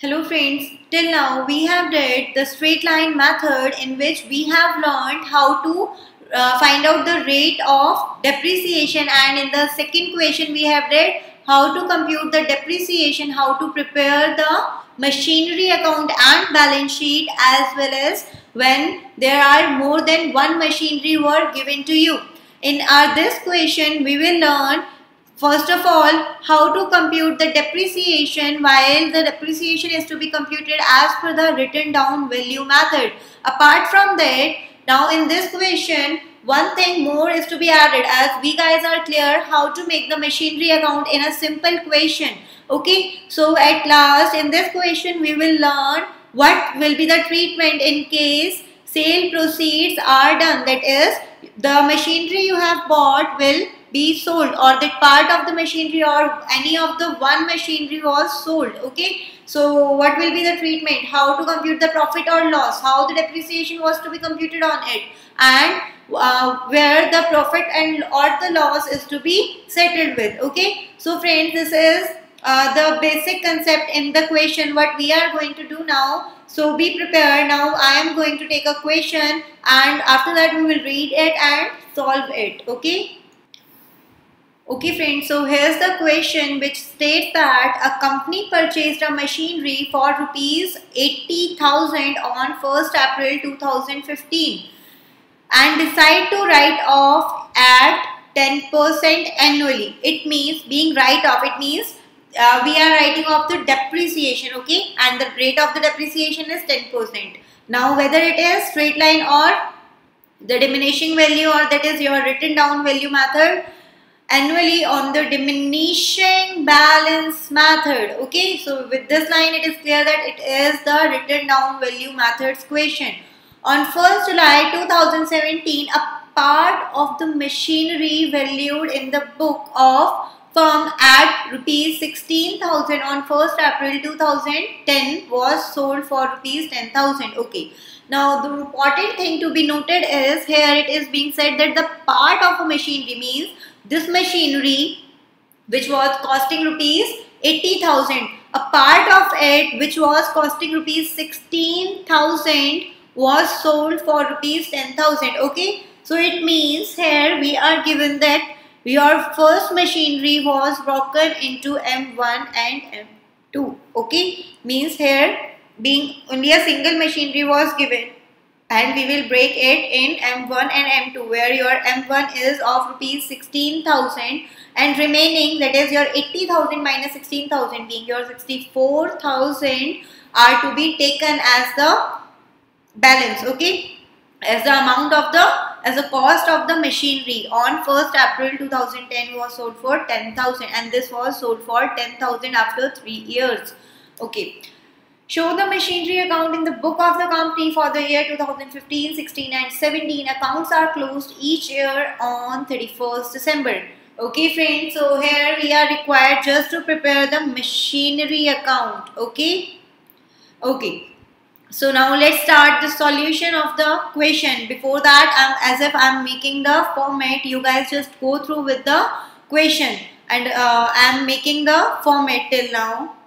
Hello friends, till now we have read the straight line method in which we have learned how to uh, find out the rate of depreciation and in the second question we have read how to compute the depreciation, how to prepare the machinery account and balance sheet as well as when there are more than one machinery were given to you. In our this question we will learn First of all, how to compute the depreciation while the depreciation is to be computed as per the written down value method. Apart from that, now in this question, one thing more is to be added as we guys are clear how to make the machinery account in a simple question. Okay, so at last in this question we will learn what will be the treatment in case sale proceeds are done that is the machinery you have bought will be sold or that part of the machinery or any of the one machinery was sold okay? So what will be the treatment? How to compute the profit or loss? How the depreciation was to be computed on it? And uh, where the profit and or the loss is to be settled with okay? So friends this is uh, the basic concept in the question what we are going to do now. So be prepared. Now I am going to take a question and after that we will read it and solve it okay Okay friends, so here's the question which states that a company purchased a machinery for rupees 80,000 on 1st April 2015 and decide to write off at 10% annually. It means being write off, it means uh, we are writing off the depreciation, okay? And the rate of the depreciation is 10%. Now whether it is straight line or the diminishing value or that is your written down value method annually on the diminishing balance method. Okay so with this line it is clear that it is the written down value methods question. On 1st July 2017 a part of the machinery valued in the book of firm at rupees 16000 on 1st April 2010 was sold for rupees 10000 okay. Now the important thing to be noted is here it is being said that the part of a machinery means this machinery which was costing rupees 80,000 a part of it which was costing rupees 16,000 was sold for rupees 10,000 okay? So it means here we are given that your first machinery was broken into M1 and M2 okay? Means here being only a single machinery was given and we will break it in M1 and M2 where your M1 is of rupees 16,000 and remaining that is your 80,000 minus 16,000 being your 64,000 are to be taken as the balance okay? As the amount of the as the cost of the machinery on 1st April 2010 was sold for 10,000 and this was sold for 10,000 after 3 years okay Show the machinery account in the book of the company for the year 2015, 16 and 17. Accounts are closed each year on 31st December. Okay friends, so here we are required just to prepare the machinery account. Okay. Okay. So now let's start the solution of the question. Before that, I'm, as if I'm making the format, you guys just go through with the question. And uh, I'm making the format till now.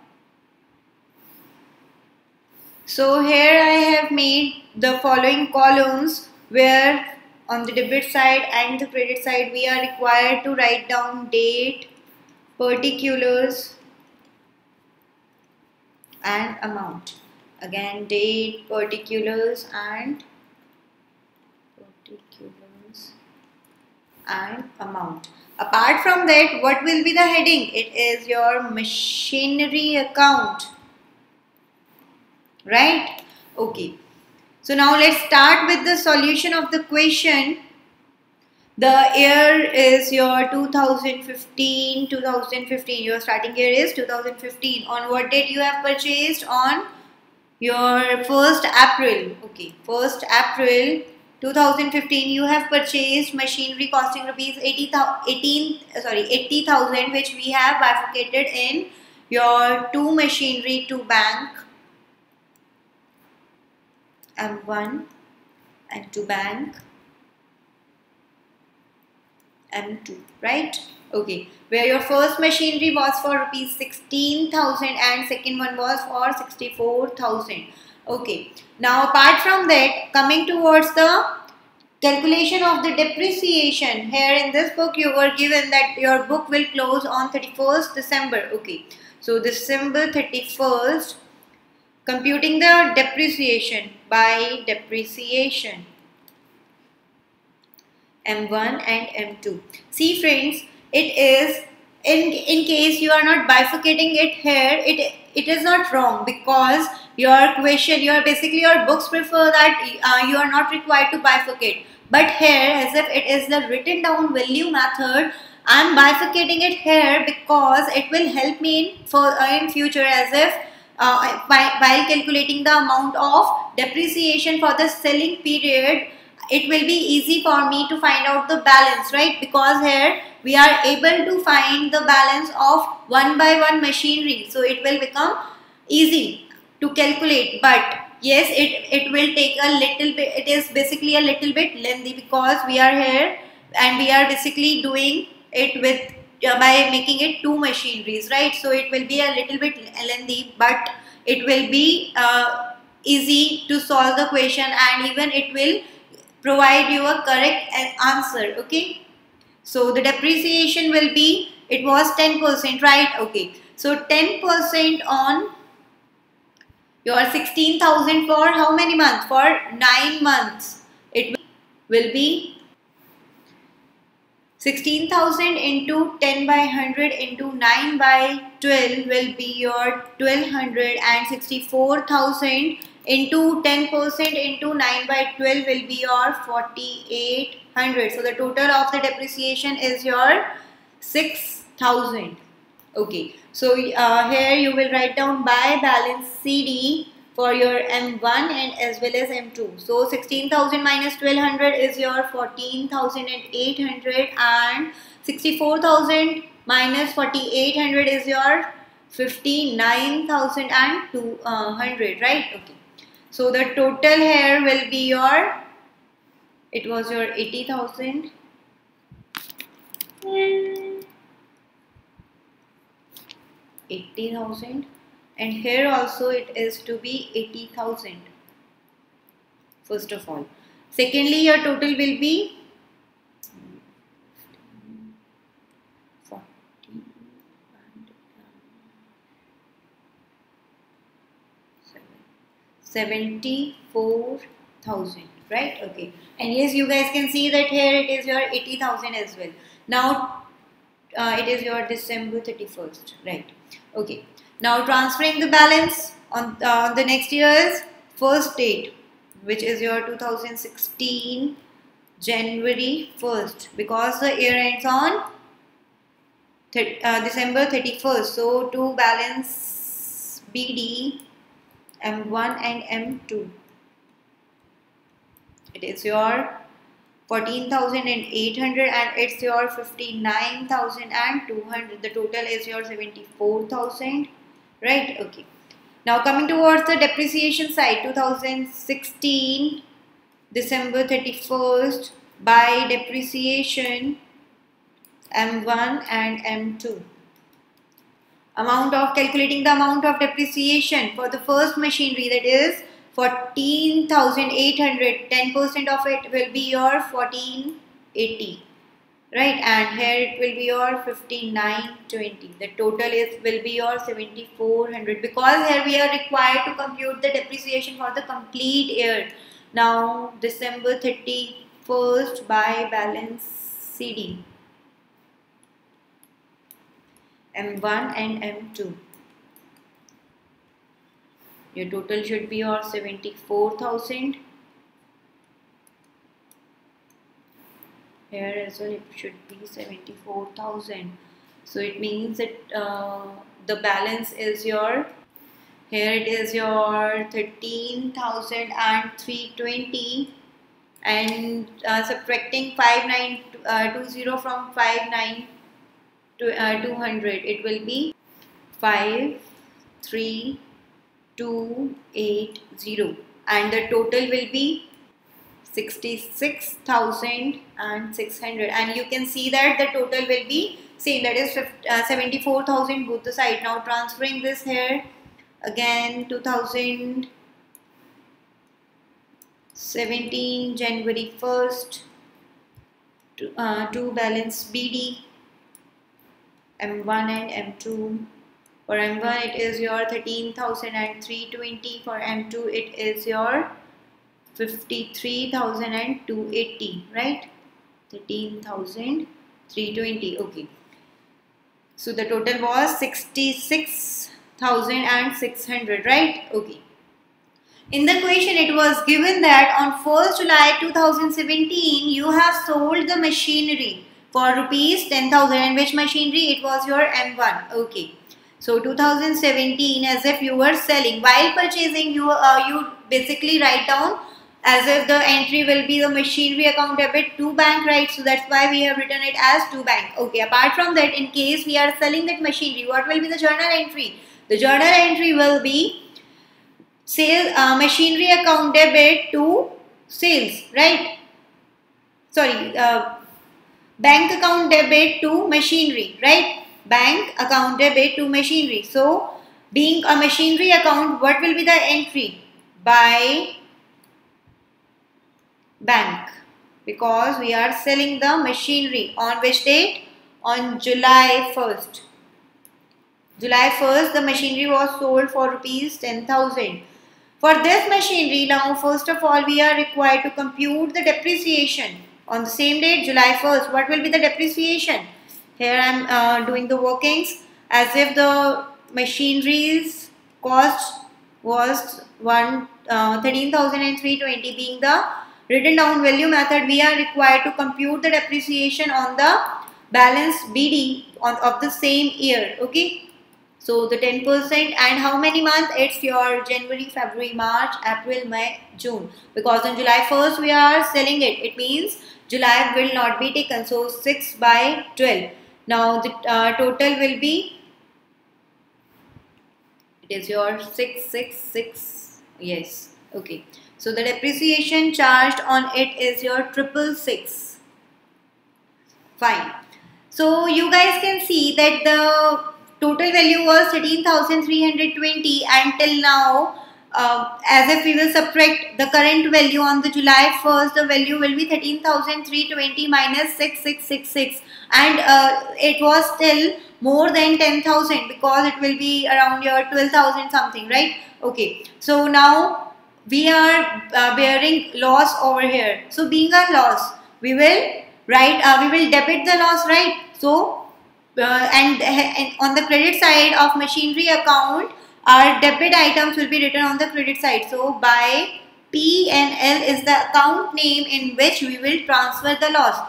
So here I have made the following columns where on the debit side and the credit side we are required to write down date, particulars and amount. Again date, particulars and particulars and amount. Apart from that what will be the heading? It is your machinery account right? Okay. So now let's start with the solution of the question. The year is your 2015 2015 your starting year is 2015 on what date you have purchased? On your first april. Okay. First april 2015 you have purchased machinery costing rupees 80 18 sorry 80000 which we have bifurcated in your two machinery to bank M1, M2 bank, M2, right? Okay, where your first machinery was for rupees 16,000 and second one was for 64,000. Okay, now apart from that, coming towards the calculation of the depreciation, here in this book you were given that your book will close on 31st December. Okay, so December 31st, computing the depreciation by depreciation. M1 and M2. See friends, it is in in case you are not bifurcating it here it it is not wrong because your question your basically your books prefer that uh, you are not required to bifurcate but here as if it is the written down value method I am bifurcating it here because it will help me in for uh, in future as if uh, while calculating the amount of depreciation for the selling period it will be easy for me to find out the balance right? Because here we are able to find the balance of one by one machinery. So it will become easy to calculate. But yes it it will take a little bit it is basically a little bit lengthy because we are here and we are basically doing it with by making it two machineries right so it will be a little bit lengthy but it will be uh, easy to solve the question and even it will provide you a correct answer okay so the depreciation will be, it was 10%, right? Okay. So 10% on your 16,000 for how many months? For 9 months. It will be 16,000 into 10 by 100 into 9 by 12 will be your 1200 and 64,000 into 10% into 9 by 12 will be your 4800 so the total of the depreciation is your 6000 okay. So uh, here you will write down by balance CD for your M1 and as well as M2 so 16000 minus 1200 is your 14800 and 64000 minus 4800 is your 59200 uh, right? Okay. So the total here will be your, it was your 80,000. Eighty thousand, and here also it is to be eighty thousand. First of all, secondly, your total will be 74,000 right? Okay. And yes you guys can see that here it is your 80,000 as well. Now uh, it is your December 31st right? Okay now transferring the balance on uh, the next year's first date which is your 2016 January 1st because the year ends on uh, December 31st so to balance BD M1 and M2. It is your 14,800 and it's your 59,200. The total is your 74,000. Right? Okay. Now coming towards the depreciation side, 2016 December 31st by depreciation M1 and M2 amount of calculating the amount of depreciation for the first machinery that is 14,800 10% of it will be your 1480 right and here it will be your 5920 the total is will be your 7400 because here we are required to compute the depreciation for the complete year now December 31st by balance CD M1 and M2. Your total should be your 74,000. Here as well it should be 74,000. So it means that uh, the balance is your here it is your 13,320 and uh, subtracting 5920 uh, from 59 to, uh, 200 it will be 5 3 2 8 0 and the total will be 66,600 and you can see that the total will be same that is uh, 74,000 both the side. Now transferring this here again 2017 January 1st to, uh, to balance BD M1 and M2 for M1 it is your 13,320 for M2 it is your 53,280 right? 13,320 okay. So the total was 66,600 right? Okay. In the question it was given that on 1st July 2017 you have sold the machinery for rupees 10,000 and which machinery? It was your M1 okay. So 2017 as if you were selling while purchasing you uh, you basically write down as if the entry will be the machinery account debit to bank right? So that's why we have written it as to bank. Okay apart from that in case we are selling that machinery what will be the journal entry? The journal entry will be sale uh, machinery account debit to sales right? Sorry uh, bank account debit to machinery right? Bank account debit to machinery. So being a machinery account what will be the entry? By bank because we are selling the machinery on which date? On July 1st July 1st the machinery was sold for rupees 10,000 for this machinery now first of all we are required to compute the depreciation on the same date July 1st what will be the depreciation? Here I am uh, doing the workings as if the machinery's cost was one uh, 13,320 being the written down value method, we are required to compute the depreciation on the balance BD on, of the same year. Okay. So the 10% and how many months? It's your January, February, March, April, May, June. Because on July 1st we are selling it. It means July will not be taken. So 6 by 12. Now the uh, total will be it is your 666 yes okay so the depreciation charged on it is your triple six. Fine. So you guys can see that the total value was 13,320 until now uh, as if we will subtract the current value on the July 1st the value will be 13,320 minus 6666 and uh, it was still more than 10,000 because it will be around your 12,000 something right okay so now we are uh, bearing loss over here. So being a loss, we will write, uh, we will debit the loss, right? So, uh, and, and on the credit side of machinery account, our debit items will be written on the credit side. So, by P and L is the account name in which we will transfer the loss.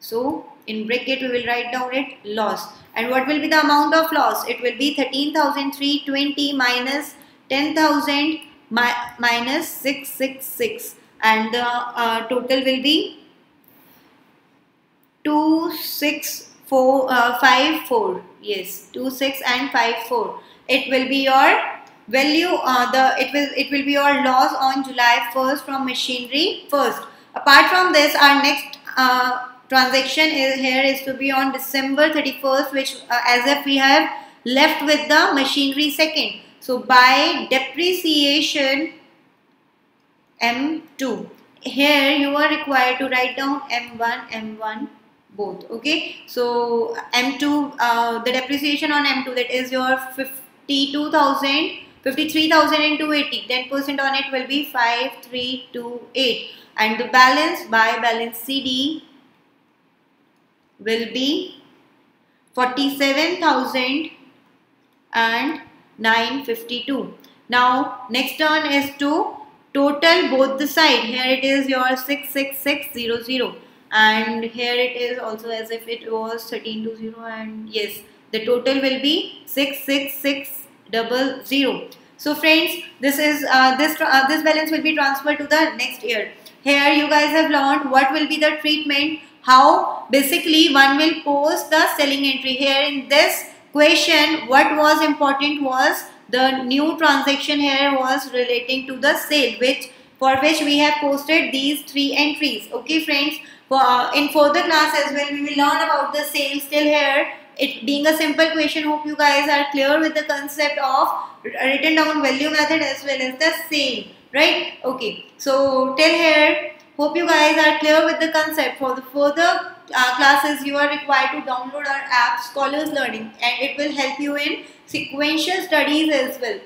So, in bracket we will write down it loss. And what will be the amount of loss? It will be 13,320 minus 10,000 mi minus 666 and the uh, total will be 264 uh, 54 yes 26 and 54 it will be your value uh, the it will it will be your loss on July 1st from machinery first. Apart from this our next uh, transaction is here is to be on December 31st which uh, as if we have left with the machinery second so by depreciation M2. Here you are required to write down M1, M1 both. Okay. So M2, uh, the depreciation on M2 that is your 52,000, 53,280. 10% on it will be 5328 and the balance by balance CD will be 47,000 and 952. Now next turn is to total both the side. Here it is your 66600 and here it is also as if it was 1320 and yes the total will be 66600. So friends this is uh, this uh, this balance will be transferred to the next year. Here you guys have learned what will be the treatment how basically one will post the selling entry here in this question what was important was the new transaction here was relating to the sale which for which we have posted these three entries okay friends For, in further class as well, we will learn about the sale till here. It being a simple question, hope you guys are clear with the concept of written down value method as well as the sale right? Okay, so till here, hope you guys are clear with the concept. For the further uh, classes, you are required to download our app, Scholars Learning, and it will help you in sequential studies as well.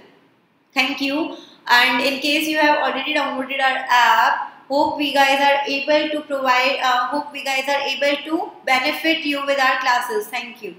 Thank you. And in case you have already downloaded our app, hope we guys are able to provide, uh, hope we guys are able to benefit you with our classes. Thank you.